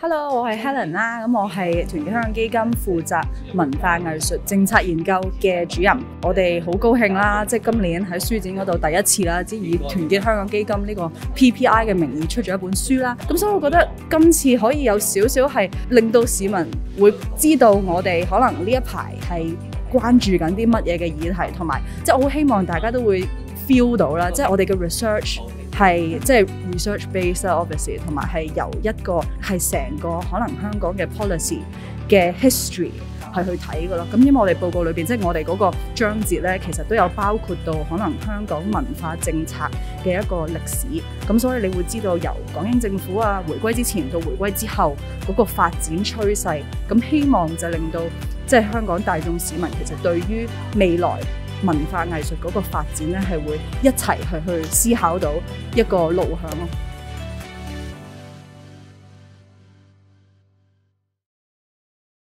Hello，我係 Helen 啦，咁我係團結香港基金負責文化藝術政策研究嘅主任。我哋好高興啦，即係今年喺書展嗰度第一次啦，即以團結香港基金呢個 PPI 嘅名義出咗一本書啦。咁所以我覺得今次可以有少少係令到市民會知道我哋可能呢一排係關注緊啲乜嘢嘅議題，同埋即係我好希望大家都會 feel 到啦，即係我哋嘅 research。係即係 research base 啦，obviously，同埋係由一個係成個可能香港嘅 policy 嘅 history 係去睇噶咯。咁因為我哋報告裏邊，即係我哋嗰個章節咧，其實都有包括到可能香港文化政策嘅一個歷史。咁所以你會知道由港英政府啊，回歸之前到回歸之後嗰個發展趨勢。咁希望就令到即係香港大眾市民其實對於未來文化藝術嗰個發展咧，係會一齊去去思考到一個路向咯。